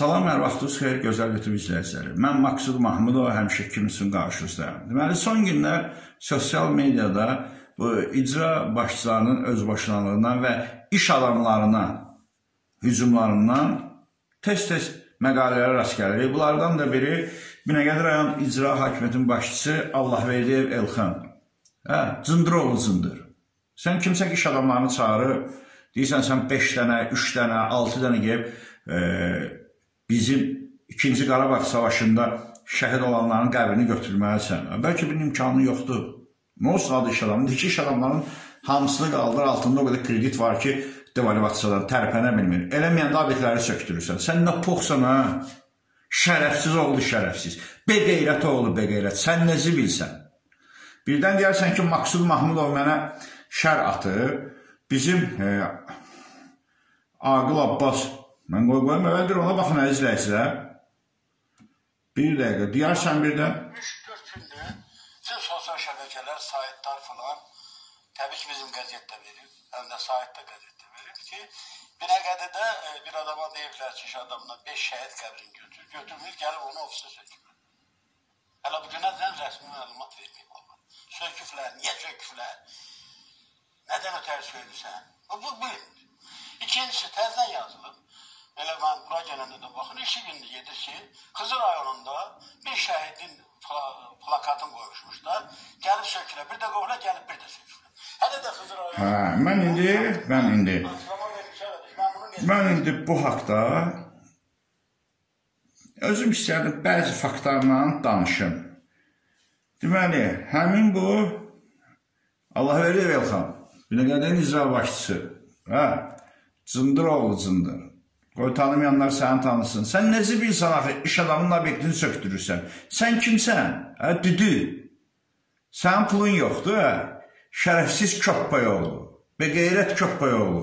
Salam, hər vaxtınız xeyir, gözəl YouTube izləyiciləri. Mən Maksud Mahmudov, həmişə kiminsin qarşınızdayım. Deməli, son günlər sosial mediada bu icra başçılarının özbaşınalığından və iş adamlarına hücumlarından tez-tez məqalələrə rast gəlirik. Bunlardan da biri Binəqədi rayon icra hakimiyyətinin başçısı Allahverdiyev Elxan. Hə, cındıroğlu cındır. Sən kimsə iş adamlarını çağırır, deyirsən sən 5 dənə, 3 dənə, 6 dənə gəlib e, bizim 2-ci Qarabağ savaşında şəhid olanların qəbrini götürməlisən. Bəlkə bir imkanı yoxdur. Nə olsun adı iş adamı? İki iş adamların hamısını qaldır, altında o qədər kredit var ki, devalivasiyadan tərpənə bilmir. Eləməyəndə obyektləri söktürürsən. Sən nə poxsan ha? Şərəfsiz oğlu şərəfsiz. Beqeyrət oğlu beqeyrət. Sən nəzi bilsən? Birdən deyərsən ki, Maksud Mahmudov mənə şər atır. Bizim e, Aqil Abbas Mən qoy qoyum əvvəldir ona baxın əziz izləyicilər. Bir dəqiqə, deyərsən birdən. 3-4 gündür bütün sosial şəbəkələr, saytlar falan təbii ki, bizim qəzetdə verib, həm də saytda qəzetdə verib ki, Binəqədidə e, bir adama deyiblər ki, adamına 5 şəhid qəbrini götür. Götürmür, gəlib onu ofisə söküblər. Hələ bu günə zən rəsmi məlumat verməyib Allah. Söküblər, niyə söküblər? Nədən ötəri söylürsən? Bu, bu bilinmir. İkincisi, təzdən yazılıb. Elə mən bura gələndə də baxın, iki gündür gedir ki, Xızır rayonunda bir şəhidin plakatını qoymuşlar. Gəlib sökülə, bir də qovla gəlib bir də sökülə. Hələ də Xızır rayonunda. Hə, mən indi, mən indi. Mən indi bu haqda özüm istədim bəzi faktlarla danışım. Deməli, həmin bu Allah verir Elxan, Binəqədin icra başçısı, hə, cındır oğlu cındır. Qoy tanımayanlar səni tanısın. Sən necə bilsən axı iş adamının obyektini söktürürsən? Sən kimsən? Hə, düdü. Sənin pulun yoxdur, hə? Şərəfsiz köppay oğlu. Və qeyrət köppay oğlu.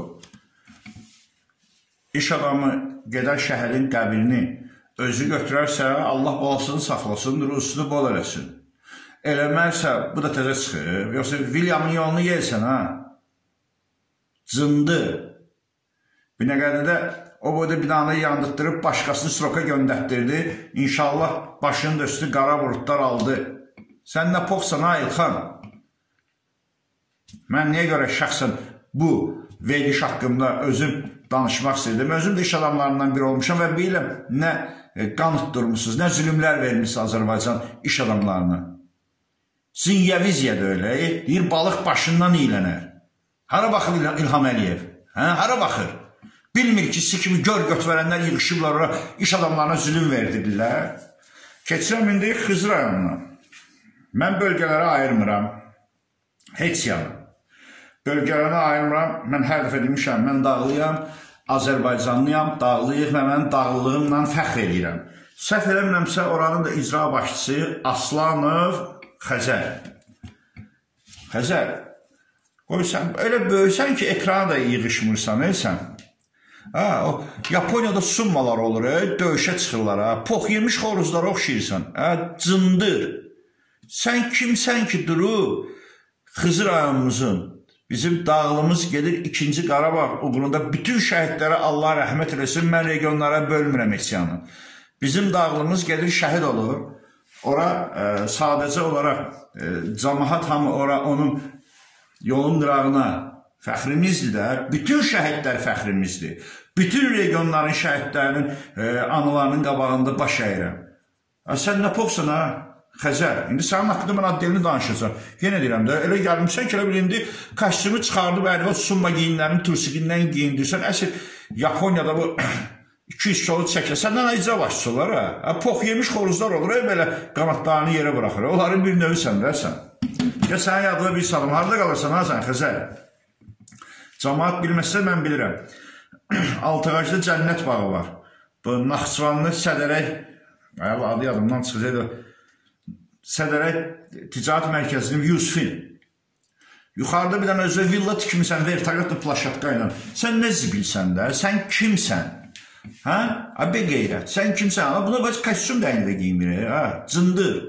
İş adamı gedər şəhərin qəbrini özü götürərsə, Allah balasını saxlasın, rusunu bol eləsin. Eləmərsə, bu da təzə çıxır. Yoxsa Williamın yolunu yersən, ha? Cındı. Binəqədidə O boyda binanı yandırtdırıb başqasını sroka göndərtdirdi. İnşallah başının üstü qara buludlar aldı. Sən nə poxsan ha İlxan? Mən niyə görə şəxsən bu veriliş haqqında özüm danışmaq istəyirdim. Özüm də iş adamlarından biri olmuşam və bilirəm nə e, qan tutdurmusunuz, nə zülümlər vermişsiniz Azərbaycan iş adamlarına. Zinyəvizya da öyle, e, deyir balıq başından iylənər. Hara baxır İlham Əliyev? Hə, hara baxır? Bilmir ki, siz kimi gör götürənlər yığışıblar ora, iş adamlarına zülüm verdirdilər. Keçirəm indi Xızır rayonuna. Mən bölgələrə ayırmıram. Heç yana. Bölgələrə ayırmıram. Mən hər dəfə demişəm, mən dağlıyam, Azərbaycanlıyam, dağlıyıq və mən dağlılığımla fəxr edirəm. Səhv eləmirəmsə, oranın da icra başçısı Aslanov Xəzər. Xəzər, qoy sən elə böyüsən ki, ekrana da yığışmırsan, sən. Hə, o Yaponiyada summalar olur, hə, döyüşə çıxırlar, hə. Pox yemiş xoruzlara oxşayırsan. Hə, cındır. Sən kimsən ki, durub Xızır rayonumuzun bizim dağlımız gedir 2-ci Qarabağ uğrunda bütün şəhidlərə Allah rəhmət eləsin. Mən regionlara bölmürəm isyanı. Bizim dağlımız gedir şəhid olur. Ora e, sadəcə olaraq e, cəmaət hamı ora onun yolun qırağına Fəxrimizdir də. Bütün şəhidlər fəxrimizdir. Bütün regionların şəhidlərinin e, anılarının qabağında baş əyirəm. A, sən nə poxsan ha? Xəzər. İndi sənin haqqında mən addelini danışacağam. Yenə deyirəm də, elə gəlmişsən ki, elə bil indi kostyumu çıxardıb əlinə summa geyinlərini tursikindən geyindirsən. Əsl Yaponiyada bu 200 kilo çəkilə. Səndən icra başçısı olar ha? ha pox yemiş xoruzlar olur, belə qanatlarını yerə buraxır. Onların bir növü sən də sən. Ya sənin yadına bir salım. Harada qalırsan ha sən Xəzər? Cəmaat bilməsə mən bilirəm. Altıqacda cənnət bağı var. Bu Naxçıvanlı Sədərək, adı yadımdan çıxacaqdı. Sədərək ticarət mərkəzinin Yusufin. Yuxarıda bir dənə özə villa tikmisən vertolyotla plaşatka ilə. Sən nə zibilsən də? Sən kimsən? Hə? Abi qeyrət. Sən kimsən? Ha, buna bax kostyum da əyndə giymir, hə? Cındır.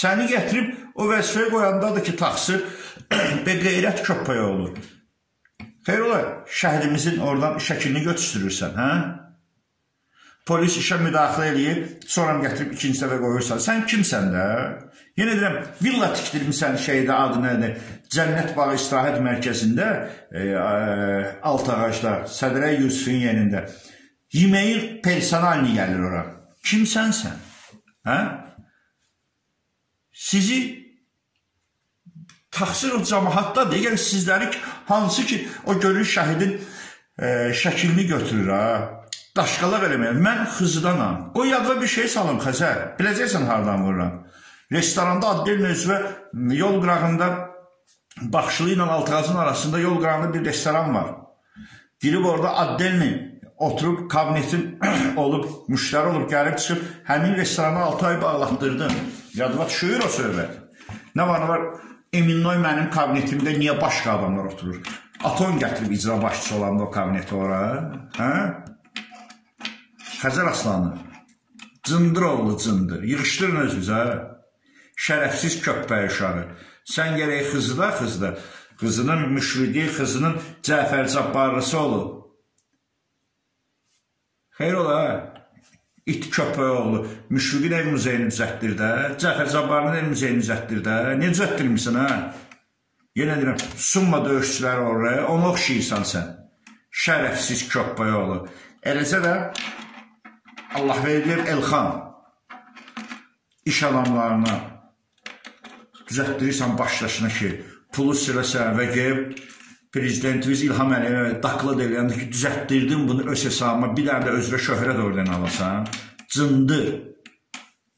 Səni gətirib o vəzifəyə qoyanda da ki, taxsır, be qeyrət köpəyə olur. Xeyr ola, şəhidimizin oradan şəklini götürürsən, hə? Polis işə müdaxilə eləyir, sonra gətirib ikinci dəfə qoyursan. Sən kimsən də? Yenə deyirəm, villa tikdirmisən şeydə adı nədir? Cənnət bağı istirahət mərkəzində, e, e, alt ağacda, Sədrə Yusufun yerində. Yeməyin personalni gəlir ora. Kimsən sən? Hə? Sizi təqsir o cəmaatdadır. Yəni sizləri hansı ki o görür şəhidin e, şəklini götürür ha daşqalaq eləməyəm. Mən Xızıdanam. O yadına bir şey salın Xəzər. Biləcəksən hardan vururam. Restoranda Addelin özü yol qırağında Baxşılı ilə Altıqazın arasında yol qırağında bir restoran var. Girib orada Addelin oturub kabinetin olub, müştəri olub, gəlib çıxıb həmin restoranı 6 ay bağlatdırdım. Yadıma düşür o söhbət. Nə var, nə var? Eminnoy mənim kabinetimdə niyə başqa adamlar oturur? Aton gətirib icra başçısı olanda o kabineti ora. Hə? Xəzər aslanı, cındır oğlu cındır, yığışdırın özünüzə, şərəfsiz köppək uşağı. Sən gərək xızıda xızda, qızının müşridi, qızının Cəfər Cabbarlısı olub. Xeyr ola, it köpək oğlu, müşriqin ev muzeyini düzətdir də, Cəfər Cabbarlının ev muzeyini düzətdir də, niyə düzətdirmirsən hə? Yenə deyirəm, summa döyüşçüləri oraya, onu oxşayırsan sən. Şərəfsiz köppək oğlu. Eləcə də Allah verir Elxan iş adamlarına düzəltdirirsən başdaşına ki, pulu siləsən və gəlib prezidentimiz İlham Əliyevə daklad eləyəndə ki, düzəltdirdim bunu öz hesabıma, bir dənə də özünə şöhrət ordeni alasan, cındır.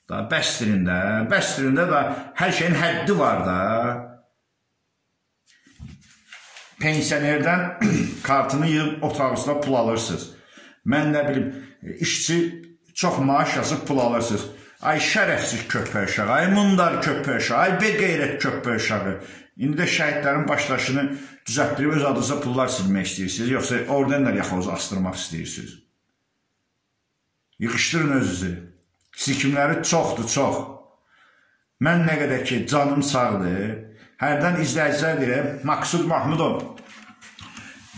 Da bəstirində, bəstirində də hər şeyin həddi var da. Pensionerdən kartını yığıb otağınızda pul alırsınız. Mən nə bilim, işçi çox maaş yazıb pul alırsınız. Ay şərəfsiz köpək uşağı, ay mundar köpək uşağı, ay beqeyrət köpək uşağı. İndi də şəhidlərin başdaşını düzəltdirib öz adınıza pullar silmək istəyirsiniz, yoxsa ordenlər yaxoz astırmaq istəyirsiniz. Yığışdırın özünüzü. Sikimləri çoxdur, çox. Mən nə qədər ki, canım sağdır, hərdən izləyicilər deyirəm, Maksud Mahmudov,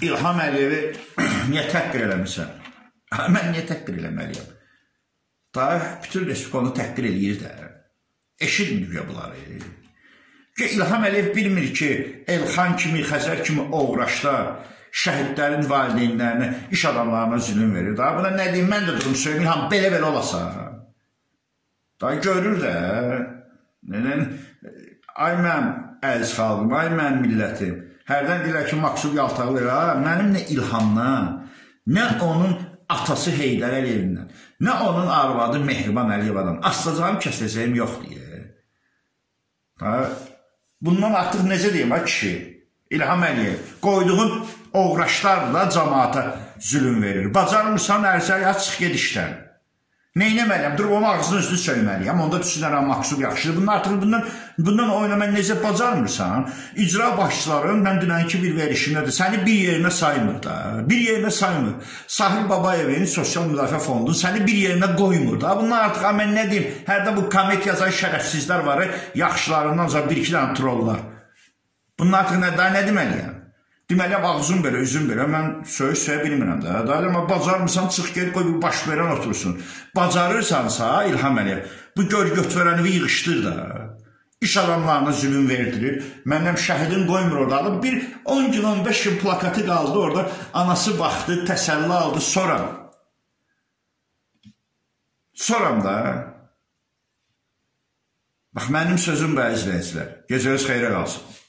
İlham Əliyevi niyə təhqir eləmirsən? Mən niyə təhqir eləməliyəm? Da bütün Respublika onu təhqir eləyir də. Eşitmir ya bunları. Ki İlham Əliyev bilmir ki, Elxan kimi, Xəzər kimi oğraşlar şəhidlərin valideynlərinə, iş adamlarına zülüm verir. Da buna nə deyim, mən də durum söyləyim, İlham belə-belə olasa. Da görür də. Neden? Ay mən əziz xalqım, ay mən millətim. Hərdən deyirlər ki, Maksud Yaltaqlı, ha, mənim nə İlhamdan, nə onun atası Heydər Əliyevindən, nə onun arvadı Mehriban Əliyevadan asılacağım, kəsəcəyim yox deyə. Ha, bundan artıq necə deyim ha kişi? İlham Əliyev qoyduğun oğraşlarla cəmaata zülüm verir. Bacarmırsan ərzəyə çıx get işdən. Neynəməliyəm? Durub onun ağzını üstü söyməliyəm. Onda düşünərəm maksud yaxşıdır. Bunun artıq bundan bundan oynamaq necə bacarmırsan? İcra başçıların mən dünənki bir verişimdədir. Səni bir yerinə saymır da. Bir yerinə saymır. Sahil Babayevin sosial müdafiə fondu səni bir yerinə qoymur da. Bunlar artıq mən nə deyim? Hərdə bu komment yazan şərəfsizlər var, yaxşılarından ancaq bir-iki dənə trollar. Bunlar artıq nə daha nə deməliyəm? Deməli, ağzım belə, üzüm belə, mən söyüş söyə bilmirəm də. Daha amma bacarmırsan, çıx gel, qoy bir baş verən otursun. Bacarırsansa, İlham Əliyev, bu gör götürəni yığışdır da. İş adamlarına zülüm verdirir. Məndən şəhidin qoymur orada. Bir 10 gün, 15 gün plakatı qaldı orada. Anası baxdı, təsəlli aldı, sonra. Soram da. Bax, mənim sözüm bəziləyicilər. Gecəniz xeyrə qalsın.